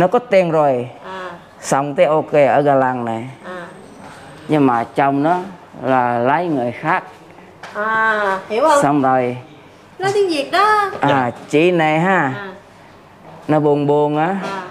nó có tên rồi. À. Xong tới ok ở Ga Lăng này. À. Nhưng mà chồng nó là lấy người khác. À hiểu không? Xong rồi. Nói tiếng việt đó. À chị này ha. À. Nó buồn buồn á. À.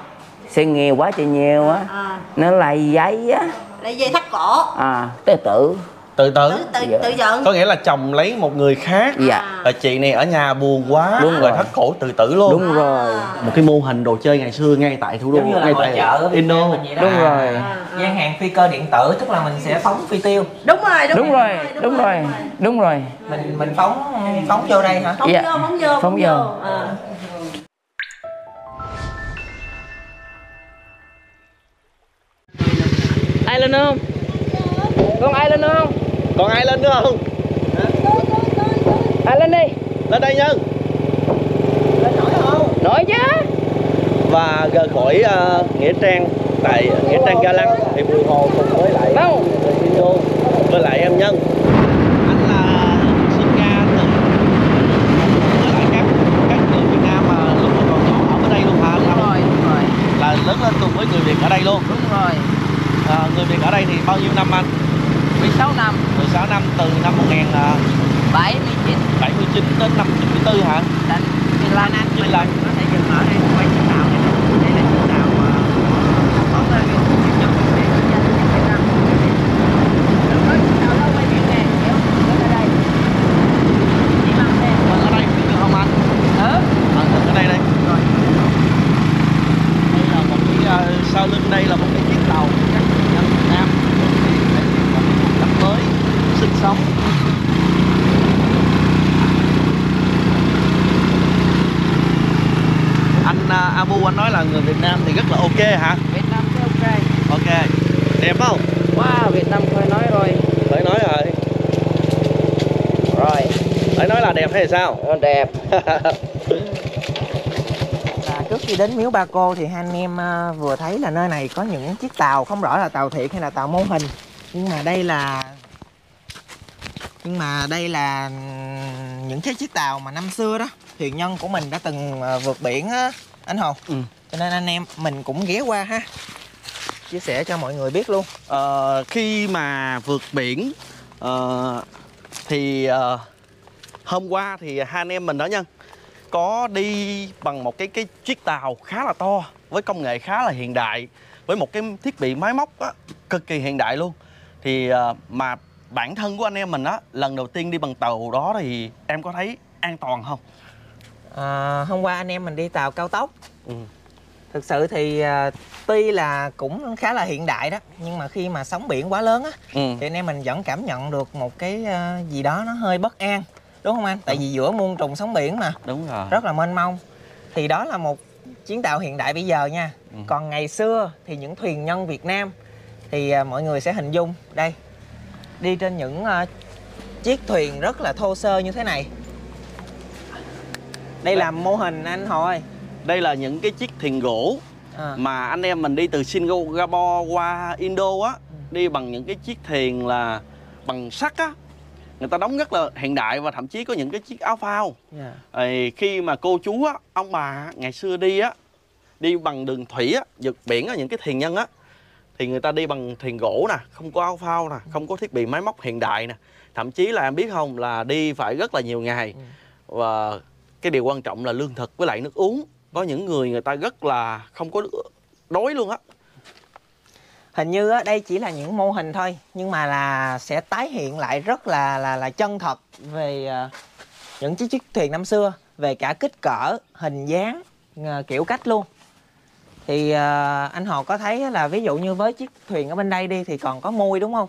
Sẽ nghèo quá trời nhiều á. À. Nó lại giấy á. Lấy dây thắt cổ. À tự tử tự tử tự tự, Dạ. tự giận. Có nghĩa là chồng lấy một người khác. Dạ. Rồi chị này ở nhà buồn quá Đúng rồi thắt cổ tự tử luôn. Đúng rồi. Một cái mô hình đồ chơi ngày xưa ngay tại thủ đô giống như là ngay hội tại chợ Indo Nam mình vậy đó. Đúng rồi. À, gian hàng phi cơ điện tử tức là mình sẽ phóng phi tiêu. Đúng rồi đúng, đúng rồi đúng rồi đúng rồi. mình mình phóng phóng vô đây hả? Phóng Dạ. vô phóng vô Phóng vô. à. ai lên không? Con ai lên không còn ai lên nữa không? Ai lên đi. Lên đây nhân. Nổi chứ. Và rời khỏi ờ, nghĩa trang tại nghĩa trang ga lăng thì bùi hồ cùng với lại đâu với lại em nhân. Anh là sinh ra từ với lại các các người Việt Nam mà lúc mà còn nhỏ ở đây luôn hả? Anh Long? rồi đúng rồi. Là lớn lên cùng với người Việt ở đây luôn. Đúng rồi. À, người Việt ở đây thì bao nhiêu năm anh? 16 năm 16 năm từ năm 1979 79 à, đến năm 94 hả? Đến 95 95 hay sao? Nó đẹp. À, trước khi đến miếu ba cô thì hai anh em à, vừa thấy là nơi này có những chiếc tàu không rõ là tàu thiệt hay là tàu mô hình. Nhưng mà đây là nhưng mà đây là những cái chiếc tàu mà năm xưa đó thuyền nhân của mình đã từng à, vượt biển á anh Hồ Ừ. cho nên anh em mình cũng ghé qua ha. Chia sẻ cho mọi người biết luôn. Ờ, khi mà vượt biển ờ, thì ờ, hôm qua thì hai anh em mình đó nhân có đi bằng một cái cái chiếc tàu khá là to với công nghệ khá là hiện đại với một cái thiết bị máy móc á, cực kỳ hiện đại luôn thì ờ, mà bản thân của anh em mình á lần đầu tiên đi bằng tàu đó thì em có thấy an toàn không à, hôm qua anh em mình đi tàu cao tốc Ừ. thực sự thì à, tuy là cũng khá là hiện đại đó nhưng mà khi mà sóng biển quá lớn á ừ. thì anh em mình vẫn cảm nhận được một cái ờ, gì đó nó hơi bất an đúng không anh? Tại vì giữa muôn trùng sóng biển mà. Đúng rồi. Rất là mênh mông. Thì đó là một chuyến tàu hiện đại bây giờ nha. Ừ. còn ngày xưa thì những thuyền nhân Việt Nam thì à, mọi người sẽ hình dung. Đây đi trên những à, chiếc thuyền rất là thô sơ như thế này. Đây là mô hình anh Hồ ơi đây là những cái chiếc thuyền gỗ à, mà anh em mình đi từ Singapore qua Indo á đi bằng những cái chiếc thuyền là bằng sắt á người ta đóng rất là hiện đại và thậm chí có những cái chiếc áo phao. Dạ. Thì khi mà cô chú á ông bà ngày xưa đi á đi bằng đường thủy á vượt biển á những cái thuyền nhân á thì người ta đi bằng thuyền gỗ nè không có áo phao nè không có thiết bị máy móc hiện đại nè. Thậm chí là em biết không là đi phải rất là nhiều ngày. Và cái điều quan trọng là lương thực với lại nước uống. Có những người người ta rất là không có đói luôn á hình như á, đây chỉ là những mô hình thôi nhưng mà là sẽ tái hiện lại rất là là là chân thật về ờ, những chiếc chiếc thuyền năm xưa về cả kích cỡ hình dáng ờ, kiểu cách luôn. Thì ờ, anh Hồ có thấy là ví dụ như với chiếc thuyền ở bên đây đi thì còn có môi đúng không?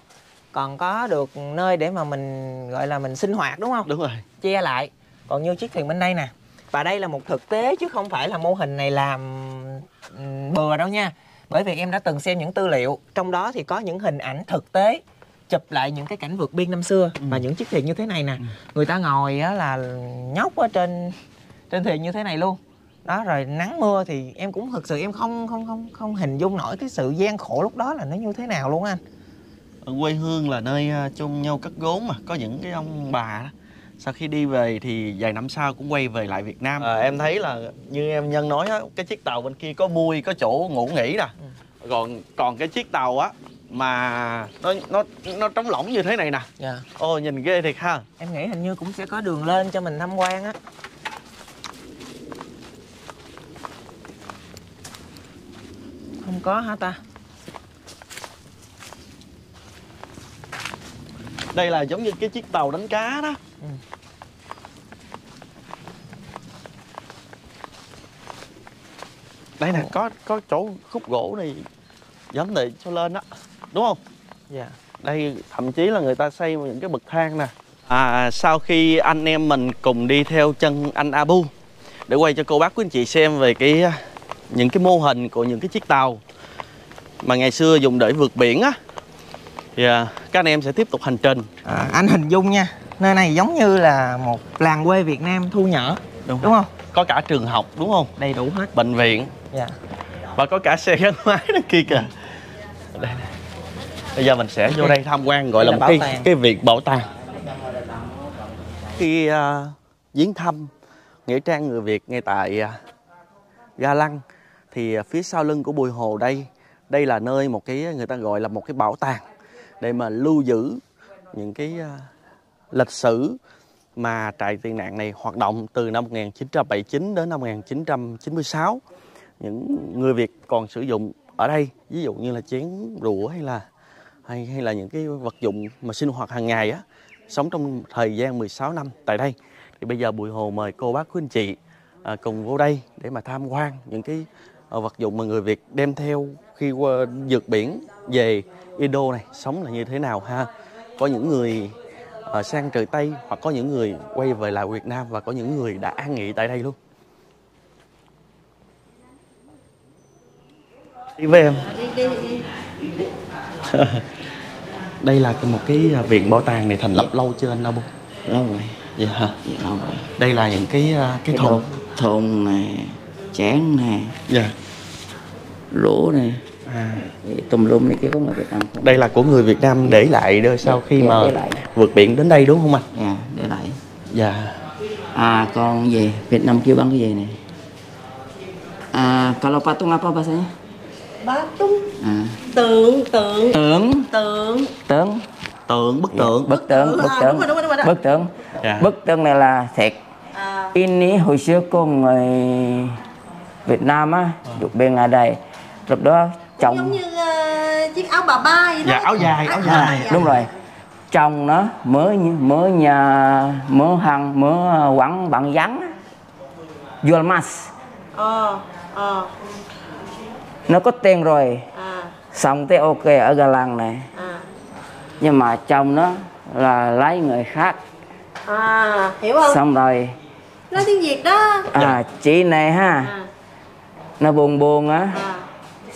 Còn có được nơi để mà mình gọi là mình sinh hoạt đúng không? Đúng rồi. Che lại. Còn như chiếc thuyền bên đây nè. Và đây là một thực tế chứ không phải là mô hình này làm ừm, bừa đâu nha bởi vì em đã từng xem những tư liệu trong đó thì có những hình ảnh thực tế chụp lại những cái cảnh vượt biên năm xưa. Và những chiếc thuyền như thế này nè người ta ngồi á là nhóc ở trên trên thuyền như thế này luôn. Đó rồi nắng mưa thì em cũng thực sự em không không không không hình dung nổi cái sự gian khổ lúc đó là nó như thế nào luôn anh. Ở quê hương là nơi à, chôn nhau cất gốm mà có những cái ông bà đó, sau khi đi về thì vài năm sau cũng quay về lại Việt Nam. À, em thấy là như em nhân nói á cái chiếc tàu bên kia có mui có chỗ ngủ nghỉ nè. Còn còn cái chiếc tàu á mà nó nó nó trống lỏng như thế này nè. Dạ. Ô nhìn ghê thiệt ha. Em nghĩ hình như cũng sẽ có đường lên cho mình tham quan á. Không có hả ta? Đây là giống như cái chiếc tàu đánh cá đó Ừ. đây nè có có chỗ khúc gỗ này giống để cho lên đó đúng không? Dạ. Đây thậm chí là người ta xây những cái bậc thang nè. À sau khi anh em mình cùng đi theo chân anh Abu để quay cho cô bác quý anh chị xem về cái những cái mô hình của những cái chiếc tàu mà ngày xưa dùng để vượt biển á. Thì à, các anh em sẽ tiếp tục hành trình. À, anh hình dung nha nơi này giống như là một làng quê Việt Nam thu nhỏ đúng, đúng không? có cả trường học đúng không? Đầy đủ hết. Bệnh viện. Dạ. Và có cả xe gắn máy đằng kia kìa. Đây. bây giờ mình sẽ vô đây tham quan gọi Đây là, là một cái tàng. cái việc bảo tàng. Khi à, viếng thăm nghĩa trang người Việt ngay tại à, Ga Lăng. Thì à, phía sau lưng của Bùi Hồ đây đây là nơi một cái người ta gọi là một cái bảo tàng để mà lưu giữ những cái à, lịch sử mà trại tị nạn này hoạt động từ năm 1979 đến năm 1996 những người Việt còn sử dụng ở đây ví dụ như là chén rũa hay là hay hay là những cái vật dụng mà sinh hoạt hàng ngày á sống trong thời gian 16 năm tại đây. Thì bây giờ Bùi Hồ mời cô bác quý anh chị à, cùng vô đây để mà tham quan những cái à, vật dụng mà người Việt đem theo khi qua vượt biển về Indo này sống là như thế nào ha? Có những người ờ, sang trời Tây hoặc có những người quay về lại Việt Nam và có những người đã an nghỉ tại đây luôn đi với em đi đi đi đây là một cái à, viện bảo tàng này thành lập lâu chưa anh Abu? lâu rồi Dạ hả? lâu rồi Đây là những cái à, cái cái thùng. thùng thùng này chén này Dạ. lỗ này À, tùm lum này kia có người Việt Nam không. Đây là của người Việt Nam để lại đó sau khi Dạ, mà lại. vượt biển đến đây đúng không anh? dạ để lại. Dạ. à còn gì? Việt Nam kêu bằng cái gì này? À kalau patung apa bahasanya? Bá tung à, tượng tượng. Tượng. Tượng. Tượng. Tượng bức tượng. bức tượng bức À, tượng. bức tượng. Dạ. bức tượng này là thiệt. À, ini hồi xưa có người Việt Nam á chụp bên ở đây. Lúc đó giống chồng như ờ, chiếc áo bà ba vậy đó. Dạ, áo dài, áo À, dài. à, dạ. đúng rồi. Chồng nó mới mới nhà mới hăng mới quẳng bằng rắn á. jual mas ờ ờ. Nó có tiền rồi. À. Xong tới ok ở Ga Lăng này à. Nhưng mà chồng nó là lấy người khác. À hiểu không? Xong rồi. Nói tiếng việt đó. À chị này ha. À. Nó buồn buồn á. À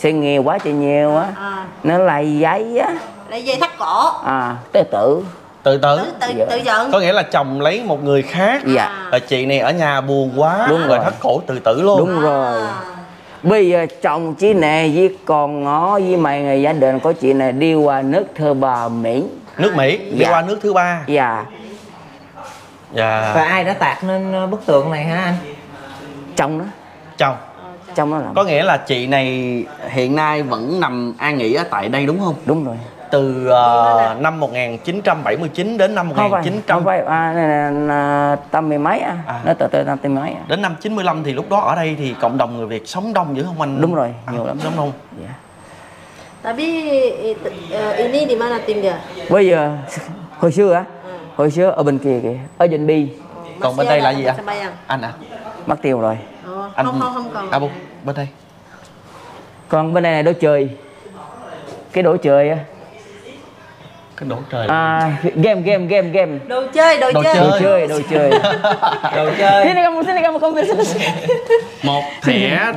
sẽ nghèo quá chị nhiều á à nó lại giấy á lại dây thắt cổ à tới tử Tự tử. tự tự, Dạ. tự giận Có nghĩa là chồng lấy một người khác. dạ À. Và chị này ở nhà buồn quá Đúng rồi rồi. thắt cổ tự tử luôn. đúng rồi À. bây giờ chồng chị này với con ngó với mày người gia đình của chị này đi qua nước thơ bà Mỹ Nước Mỹ đi Dạ. qua nước thứ ba. dạ Dạ. và ai đã tạc nên ờ, bức tượng này hả anh chồng nó Chồng. Chồng nó làm Có nghĩa là chị này hiện nay vẫn nằm an nghỉ ở tại đây đúng không? đúng rồi Từ ờ, năm 1979 đến năm không phải 1900 không phải à, này là, là tâm mười mấy à. À. nó từ từ năm mươi mấy à. đến năm 95 thì lúc đó ở đây thì cộng đồng người Việt sống đông dữ không anh? Đúng rồi, À, nhiều lắm. Sống đông. dạ. tapi uh, ini di mana dia bây giờ hồi xưa á Ừ. hồi xưa ở bên kia kìa ở trên bi Còn Masih bên đây là gì ạ? sembahyang? Anh à? mất tiêu rồi oh, Anh không không không còn Abu, bên đây. còn bên này là đồ chơi cái đồ chơi á. Cái đổ trời. à, game game game game. Đồ chơi đồ, Đồ chơi. đồ chơi đồ chơi. Đồ chơi. Sini kamu sini kamu kamu sini sini Một thẻ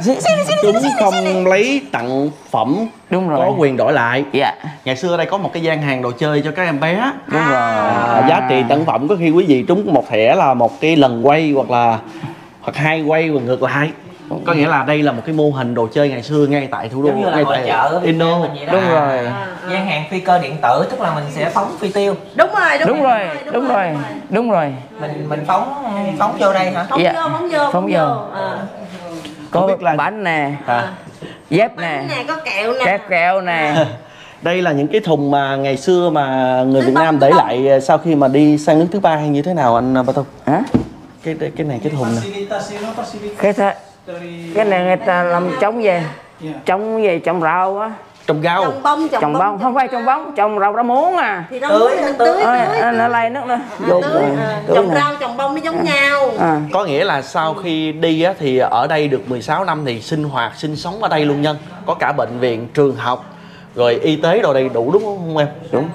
chúng không lấy tặng phẩm đúng rồi. có quyền đổi lại. dạ. Ngày xưa ở đây có một cái gian hàng đồ chơi cho các em bé. đúng rồi. À, giá trị tặng phẩm có khi quý vị trúng một thẻ là một cái lần quay hoặc là hoặc hai quay và ngược lại. Có nghĩa là đây là một cái mô hình đồ chơi ngày xưa ngay tại thủ đô giống như là ngay hội tại chợ Indo Đúng À, rồi. gian hàng phi cơ điện tử tức là mình sẽ phóng phi tiêu. Đúng rồi đúng rồi đúng rồi đúng rồi. mình mình phóng phóng vô đây hả? Phóng Dạ. vô phóng vô Phóng phóng vô. vô. À. có biết là- bánh nè à. dép bánh nè nè có kẹo nè. cái kẹo nè. Đây là những cái thùng mà ngày xưa mà người Việt Nam để lại ờ, sau khi mà đi sang nước thứ ba hay như thế nào anh Ba Tông hả cái cái này cái thùng này. Cái th- cái này người ta làm trống về. Trống về trồng rau á. Trồng rau. Trồng bông trồng, trồng bông không phải trồng bông trồng rau rau muống à. Thì rau Tưới, mình tưới. tưới Ôi, tưới. nó, nó lay nước nữa À, vô tưới, à. trồng rau trồng bông nó giống nhau. À. có nghĩa là sau khi đi á, thì ở đây được 16 năm thì sinh hoạt sinh sống ở đây luôn nhân. Có cả bệnh viện trường học rồi y tế đồ đầy đủ đúng không em? Đúng.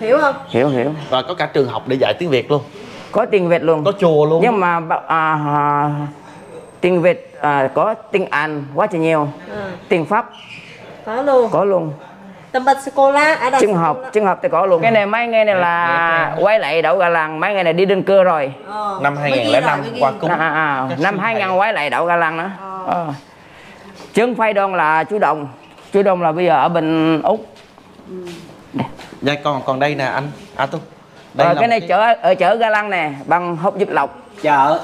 Hiểu không? Hiểu hiểu. Và có cả trường học để dạy tiếng Việt luôn có tiếng việt luôn có chùa luôn. Nhưng mà à, à, tiếng việt à, có tiếng anh quá trời nhiều. À, tiếng pháp. Có luôn. Có luôn. Tầm bạch scola ở đây trường học trường học thì có luôn. Cái này mấy ngày này là quay lại đậu gà lăng mấy ngày này đi đơn cưa rồi. Ờ, năm mới ghi 2005 rồi, mới ghi. qua cúng à, à, à, năm sư 2000 thầy. quay lại đậu gà lăng nữa. Ờ. trứng phai đôn là chú đồng. Chú đồng là bây giờ ở bên úc. Dạ còn còn đây nè anh. A tu đây Ờ, cái này chợ ở chợ ga lăng nè bằng hộp giúp lộc chợ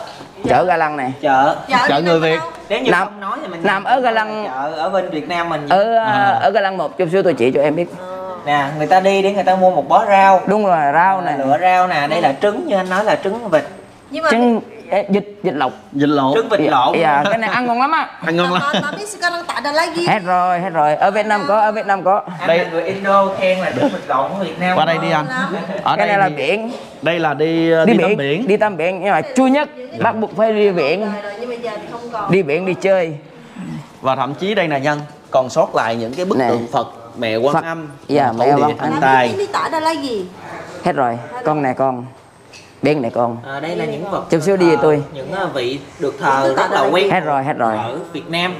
chợ ga lăng nè. Chợ Chợ người Việt. nếu như Nằm- không nói thì mình nằm ở Ga Lăng. chợ ở bên Việt Nam mình. ở À. ở ga lăng một chút xíu tôi chỉ cho em biết. Nè người ta đi để người ta mua một bó rau. Đúng rồi rau nè. lựa rau nè đây là trứng như anh nói là trứng vịt. Nhưng mà trứng ê, vịt vịt lộc dịch lộ trứng vịt lộn. dạ cái này ăn ngon lắm á. Ăn ngon lắm lagi hết rồi hết rồi. Ở việt nam có ở việt nam có. Anh Đây- là người Indo khen là trứng vịt lộn của Việt Nam. Qua đây đi anh. Ở cái đây này là biển. Đây là đi đi, biển, tắm biển đi tắm biển. Nhưng mà chủ nhất bắt buộc phải đi biển. Rồi, rồi nhưng bây giờ thì không còn. Đi biển đi chơi. Và thậm chí đây là nhân còn sót lại những cái bức tượng Phật mẹ Quan Phật. Âm Dạ, tổ mẹ Quan Âm. Tài. Tak ada lagi hết rồi. Con này con. Biển này con. À, đây là những vật Chút xíu đi thờ, tôi. những ờ, vị được thờ rất là quen hết rồi hết rồi. ở Việt Nam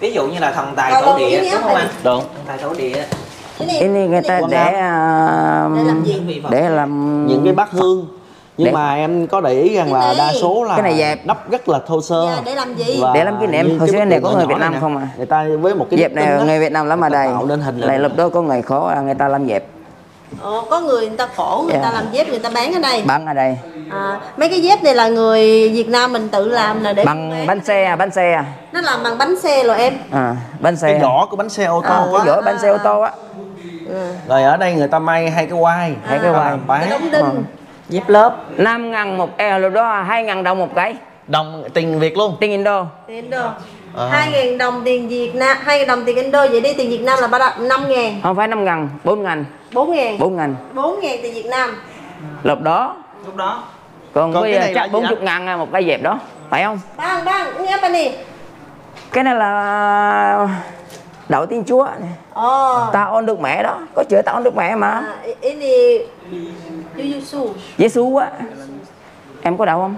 ví dụ như là thần tài còn địa đúng không là- anh đúng thần tài tổ địa ini ini người ta để à, Để làm gì? những vị vật để làm những cái bát hương nhưng Để- mà em có để ý rằng là Cái này. đa số là Cái này dẹp. đắp rất là thô sơ Dạ, để làm gì? Và Để làm kỷ niệm. như Hồi xưa này có người Việt Nam không à? người ta với một cái dẹp này người việt nam lắm ta đây tạo nên hình lại là lúc đó có người khổ à, người ta làm dẹp Ờ, có người người ta khổ người Dạ. ta làm dép người ta bán ở đây bán ở đây à, mấy cái dép này là người Việt Nam mình tự làm là để bằng bán. bánh xe à, bánh xe à. nó làm bằng bánh xe rồi em. À bánh xe cái vỏ của bánh xe ô à, tô cái á. vỏ bánh xe ô tô á. Ừ. rồi ở đây người ta may hai cái quai. Hai cái quai. bán. Cái đinh. Ờ. dép lớp. Năm ngàn một e lúc đó hai ngàn đồng một cái. Đồng tiền Việt luôn. Tiền Indo. Tiền Indo. À. hai ngàn đồng tiền Việt Nam hai ngàn đồng tiền Indo. Vậy đi tiền Việt Nam là bao nhiêu? Năm ngàn. Không phải năm ngàn bốn ngàn. Bốn ngàn. Bốn ngàn. Bốn ngàn tiền Việt Nam. Lúc đó lúc đó còn, Còn bây cái giờ này là chắc bốn chục ngàn à, một cái dẹp đó phải không? Bang bang ini apa nih cái này là đậu tiên chúa oh ta ôn được mẹ đó có chữa ta ôn được mẹ mà. À, ini Yuyusu Giêsu á. Em có đậu không?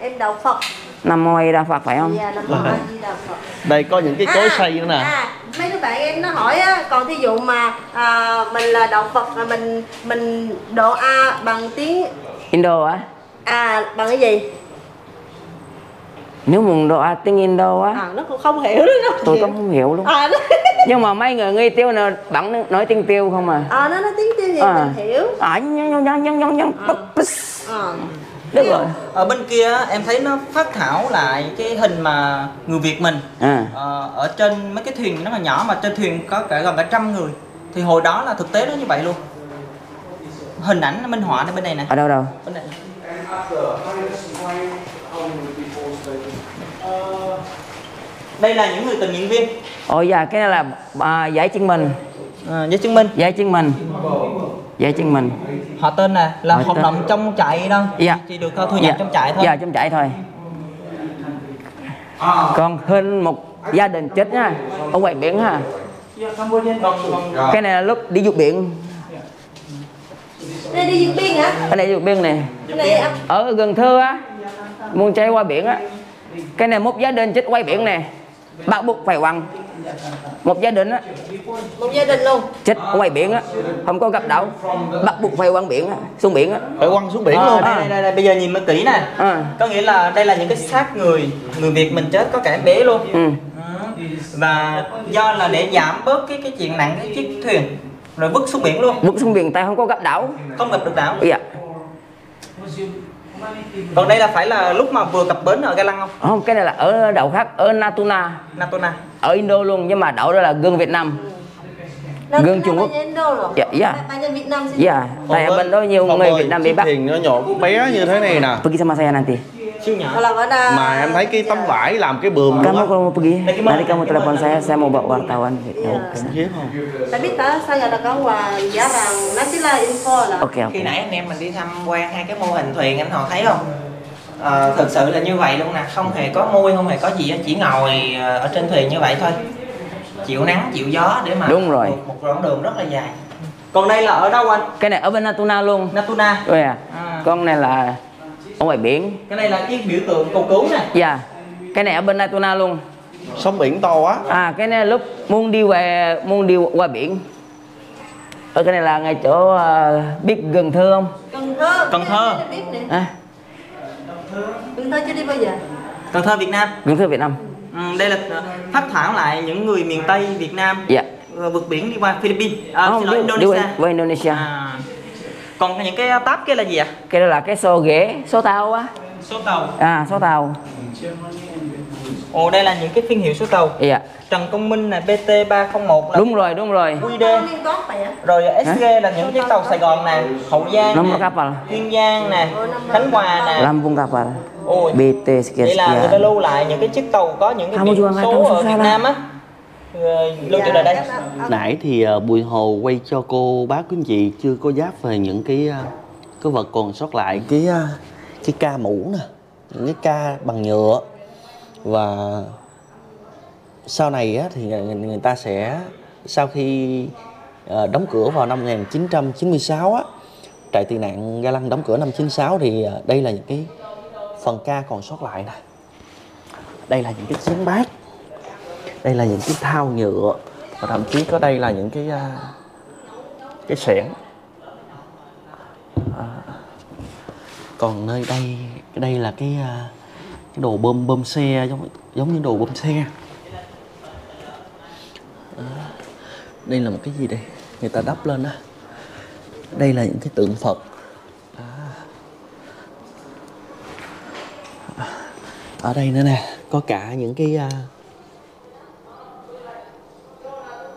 Em đạo Phật. Nằm ngoài đà phật phải không? Dạ đạo Phật A Di Đà Phật. Đây có những cái cối xay nữa nè. à, mấy đứa bạn em nó hỏi á còn thí dụ mà à, mình là đạo Phật mà mình mình độ A bằng tiếng Indo á à bằng cái gì? Nếu muốn độ tiếng Indo á. À nó cũng không hiểu nó tôi cũng không hiểu luôn. À nó nhưng mà mấy người người tiêu nào bạn nói tiếng tiêu không à? À nó nói tiếng tiêu gì À. mình hiểu. À nhăn nhăn nhăn nhăn nhăn nhăn à. được rồi. Ở bên kia em thấy nó phát thảo lại cái hình mà người Việt mình. À. Ờ, ở trên mấy cái thuyền nó mà nhỏ mà trên thuyền có cả gần cả trăm người. Thì hồi đó là thực tế nó như vậy luôn. Hình ảnh nó minh họa ở bên này nè. Ở đâu đâu? Bên này. Đây là những người tình nguyện viên. Ôi dạ cái này là à, giải chứng minh. À, giấy chứng minh. Giải chứng minh. Giải chứng minh. Họ tên nè là Họ hoạt tên. động trong trại đâu Dạ. chỉ được ờ, thu nhập trong trại thôi. Dạ trong trại thôi. Còn hơn một gia đình chết ha ở ngoài biển ha. Cái này là lúc đi du biển đây đi Duyệt Biên hả? Cái này du biển này cái này à, ở gần thơ á muốn chạy qua biển á. Cái này một gia đình chết quay biển nè. Bắt buộc phải quăng. Một gia đình á. Một gia đình luôn. Chết ở ngoài biển á. Không có gặp đâu bắt buộc phải quăng biển á. Xuống biển á. Phải quăng xuống biển Ờ, luôn. đó. đây, đây, đây, bây giờ nhìn mới kỹ nè. À, có nghĩa là đây là những cái xác người người việt mình chết có cả bé luôn. Ừ. và do là để giảm bớt cái cái chuyện nặng cái chiếc thuyền rồi vứt xuống biển luôn. Bước xuống biển tại không có gặp đảo. Không gặp được đảo. Dạ còn đây là phải là lúc mà vừa cập bến ở ga lăng không? Không cái này là ở đảo khác ở Natuna. Natuna. Ở Indo luôn nhưng mà đảo đó là gần Việt Nam. Nó- Gương Trung Quốc. Dạ, dạ. Dạ tại ở bên đó nhiều người Việt Nam bị bắt. thuyền nó nhỏ bé như thế này nè. Pergi sama saya nanti siêu nhỏ. Kalau ada mà em thấy cái tấm vải làm cái luôn kamu á kalau mau pergi nanti kamu telepon saya saya mau bawa wartawan Iya. khiếp không? Tapi tak saya ada kawan jarang. Nantilah info lah. ok ok. Khi nãy anh em mình đi tham quan hai cái mô hình thuyền anh họ thấy không? Ờ, thực sự là như vậy luôn nè. Không hề có môi không hề có gì hết. Chỉ ngồi ờ, ở trên thuyền như vậy thôi. Chịu nắng chịu gió để mà Đúng rồi. một, một đoạn đường rất là dài. Còn đây là ở đâu anh? Cái này ở bên Natuna luôn. Natuna. Rồi à. À. con này là ở ngoài biển. Cái này là cái biểu tượng cầu cứu nè. Dạ. Cái này ở bên Natuna luôn. Sóng biển to quá. À cái này lúc muốn đi về muốn đi qua biển. Ở cái này là ngay chỗ ờ, biết Cần Thơ không? Cần Thơ. Cần Thơ. Chưa biết nè. à, Cần Thơ chưa đi bao giờ? Cần Thơ Việt Nam. Cần Thơ Việt Nam. Ừ, đây là ờ, phát thảo lại những người miền Tây Việt Nam dạ. vượt biển đi qua Philippines. À, không xin lỗi đi, đi Indonesia. qua, qua Indonesia. À. còn những cái táp kia là gì ạ? Cái đó là cái xô ghế số tàu á. Số tàu. À số tàu. Ồ đây là những cái phiên hiệu số tàu. Dạ. Trần Công Minh này BT 301 là đúng rồi đúng rồi. QD rồi SG là những chiếc tàu Sài Gòn nè Hậu Giang nè Kiên Giang nè Khánh Hòa nè. Lambung kapal ôi BT vậy là người ta lưu lại những cái chiếc tàu có những cái biển số ở Việt Nam á lưu trữ lại đây. Ah, nãy thì ờ, Bùi Hồ quay cho cô bác quý anh chị chưa có giáp về những cái ờ, cái vật còn sót lại. Cái ờ, cái ca mũ nè những cái ca bằng nhựa. Và sau này á, thì người, người ta sẽ sau khi ờ, đóng cửa vào năm 1996 á trại tị nạn Ga Lăng đóng cửa năm 96 thì ờ, đây là những cái phần ca còn sót lại nè. Đây là những cái chén bát đây là những cái thao nhựa và thậm chí có đây là những cái à, cái xẻng À, còn nơi đây cái đây là cái à, cái đồ bơm bơm xe giống giống như đồ bơm xe. À, đây là một cái gì đây? Người ta đắp lên á. Đây là những cái tượng phật. À. Ở đây nữa nè có cả những cái uh,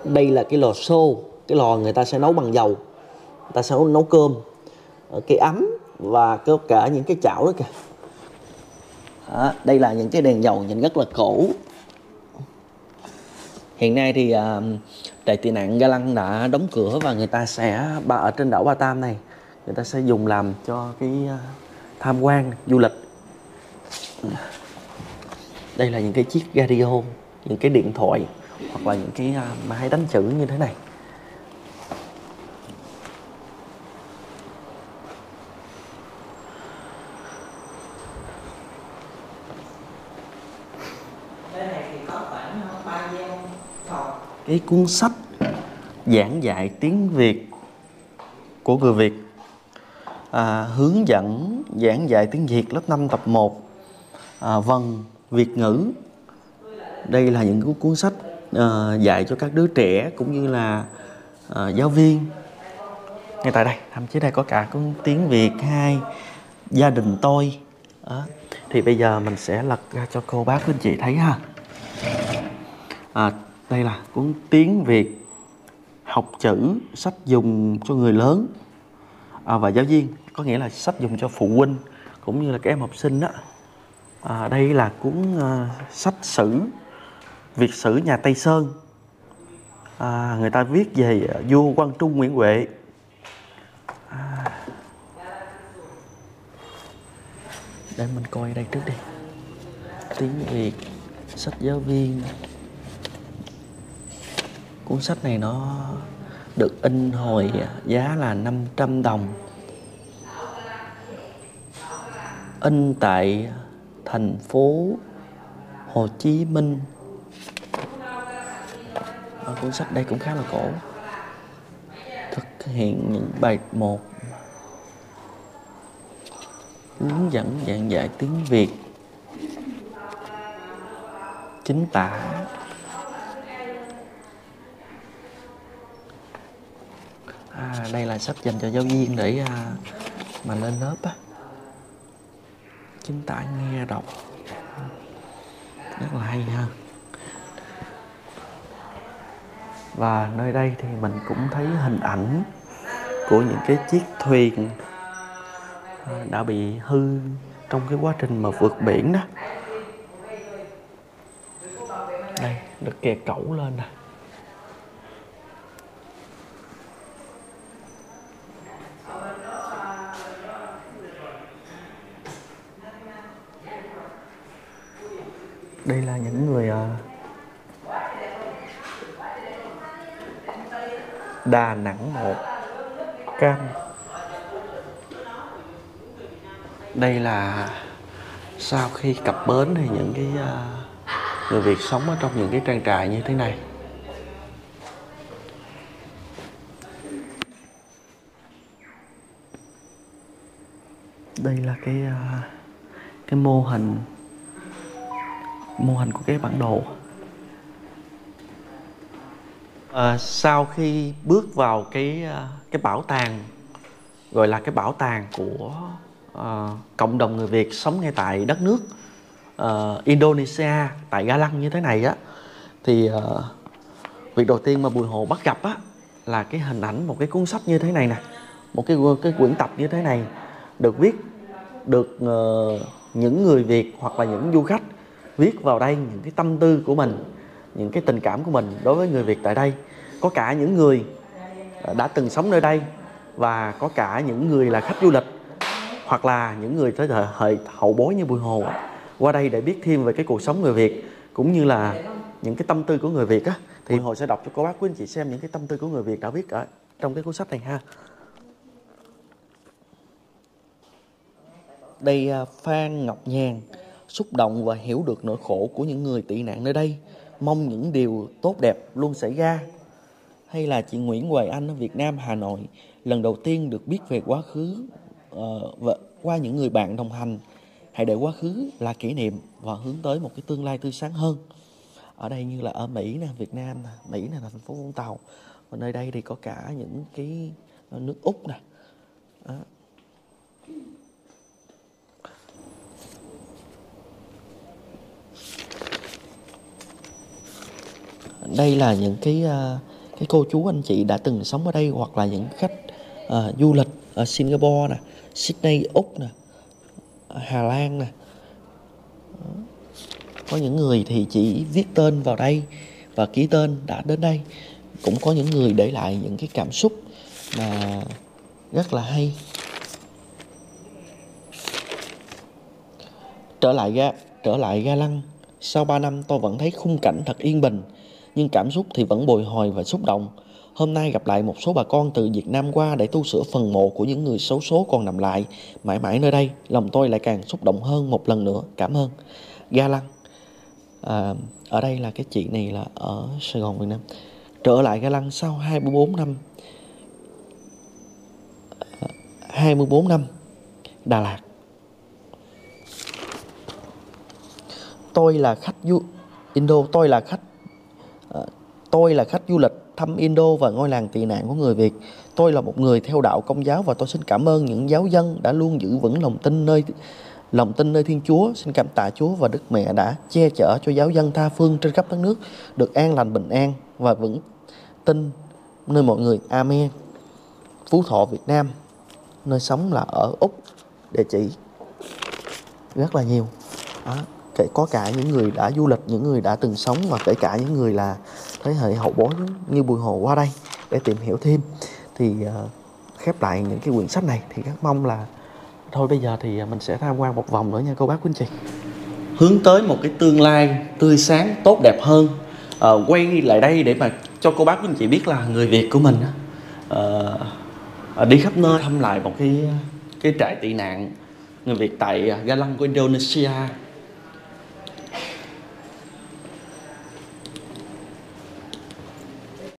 đây là cái lò xô cái lò người ta sẽ nấu bằng dầu người ta sẽ nấu, nấu cơm ờ, cái ấm và có cả những cái chảo đó kìa. Đó, đây là những cái đèn dầu nhìn rất là cổ. Hiện nay thì ờ, uh, trại tị nạn Ga Lăng đã đóng cửa và người ta sẽ ba ở trên đảo Ba Tam này người ta sẽ dùng làm cho cái ờ, tham quan du lịch. Đây là những cái chiếc radio những cái điện thoại hoặc là những cái à, máy đánh chữ như thế này. Đây này thì có khoảng ba gian phòng cái cuốn sách giảng dạy tiếng Việt của người Việt à, hướng dẫn giảng dạy tiếng Việt lớp 5 tập 1 à, vần Việt ngữ. Đây là những cái cuốn sách uh, dạy cho các đứa trẻ cũng như là uh, giáo viên. Ngay tại đây thậm chí đây có cả cuốn tiếng Việt hai gia đình tôi. Đó. thì bây giờ mình sẽ lật ra cho cô bác quý anh chị thấy ha. À, đây là cuốn tiếng Việt học chữ sách dùng cho người lớn. À, và giáo viên có nghĩa là sách dùng cho phụ huynh cũng như là các em học sinh đó. À, đây là cuốn uh, sách sử Việt sử nhà Tây Sơn. À, người ta viết về vua Quang Trung Nguyễn Huệ. À, để mình coi đây trước đi. Tiếng Việt sách giáo viên. Cuốn sách này nó được in hồi giá là 500 đồng. In tại thành phố Hồ Chí Minh và cuốn sách đây cũng khá là cổ. Thực hiện những bài một. Hướng dẫn giảng dạy tiếng Việt. Chính tả. À, đây là sách dành cho giáo viên để à, mà lên lớp á. Chính tả nghe đọc. Rất là hay ha. Và nơi đây thì mình cũng thấy hình ảnh của những cái chiếc thuyền à, đã bị hư trong cái quá trình mà vượt biển đó. Đây, được kè cẩu lên nè. Đây là những người à, Đà Nẵng một. Cam. Đây là sau khi cập bến thì những cái à, người Việt sống ở trong những cái trang trại như thế này. Đây là cái à, cái mô hình mô hình của cái bản đồ à, sau khi bước vào cái ờ, cái bảo tàng gọi là cái bảo tàng của à, cộng đồng người Việt sống ngay tại đất nước à, Indonesia tại Ga Lăng như thế này á thì à, việc đầu tiên mà Bùi Hồ bắt gặp á là cái hình ảnh một cái cuốn sách như thế này nè một cái cái quyển tập như thế này được viết được uh, những người Việt hoặc là những du khách viết vào đây những cái tâm tư của mình những cái tình cảm của mình đối với người Việt tại đây. Có cả những người à, đã từng sống nơi đây và có cả những người là khách du lịch hoặc là những người tới thời hệ hậu bối như Bùi Hồ. Qua đây để biết thêm về cái cuộc sống người Việt cũng như là những cái tâm tư của người Việt á, thì Bùi Hồ sẽ đọc cho cô bác, quý anh chị xem những cái tâm tư của người Việt đã viết ở trong cái cuốn sách này ha. Đây à, Phan Ngọc Nhàn, xúc động và hiểu được nỗi khổ của những người tị nạn nơi đây mong những điều tốt đẹp luôn xảy ra. Hay là chị Nguyễn Hoài Anh ở Việt Nam Hà Nội lần đầu tiên được biết về quá khứ uh, và qua những người bạn đồng hành hãy để quá khứ là kỷ niệm và hướng tới một cái tương lai tươi sáng hơn. Ở đây như là ở Mỹ nè Việt Nam nè Mỹ nè là thành phố Vũng Tàu. Và nơi đây thì có cả những cái ờ, nước Úc nè. Đây là những cái uh, cái cô chú anh chị đã từng sống ở đây hoặc là những khách uh, du lịch ở Singapore nè, Sydney, Úc nè, Hà Lan nè. Có những người thì chỉ viết tên vào đây và ký tên đã đến đây. Cũng có những người để lại những cái cảm xúc mà rất là hay. Trở lại ga trở lại ga lăng, sau 3 năm tôi vẫn thấy khung cảnh thật yên bình nhưng cảm xúc thì vẫn bồi hồi và xúc động. Hôm nay gặp lại một số bà con từ Việt Nam qua để tu sửa phần mộ của những người xấu số còn nằm lại mãi mãi nơi đây, lòng tôi lại càng xúc động hơn một lần nữa. Cảm ơn. Ga Lăng. À, ở đây là cái chị này là ở Sài Gòn Việt Nam. Trở lại Ga Lăng sau 24 năm 24 năm Đà Lạt Tôi là khách du Indo Tôi là khách tôi là khách du lịch thăm Indo và ngôi làng tị nạn của người Việt. Tôi là một người theo đạo công giáo và tôi xin cảm ơn những giáo dân đã luôn giữ vững lòng tin nơi lòng tin nơi Thiên Chúa. Xin cảm tạ Chúa và Đức Mẹ đã che chở cho giáo dân tha phương trên khắp đất nước được an lành bình an và vững tin nơi mọi người. Amen. Phú Thọ Việt Nam, nơi sống là ở Úc, địa chỉ rất là nhiều. Đó kể có cả những người đã du lịch những người đã từng sống và kể cả những người là thế hệ hậu bối như bùi hồ qua đây để tìm hiểu thêm. Thì uh, khép lại những cái quyển sách này thì các mong là thôi bây giờ thì mình sẽ tham quan một vòng nữa nha cô bác quý anh chị hướng tới một cái tương lai tươi sáng tốt đẹp hơn. Uh, quay lại đây để mà cho cô bác quý anh chị biết là người việt của mình uh, đi khắp nơi thăm lại một cái cái trại tị nạn người việt tại Ga Lăng của Indonesia.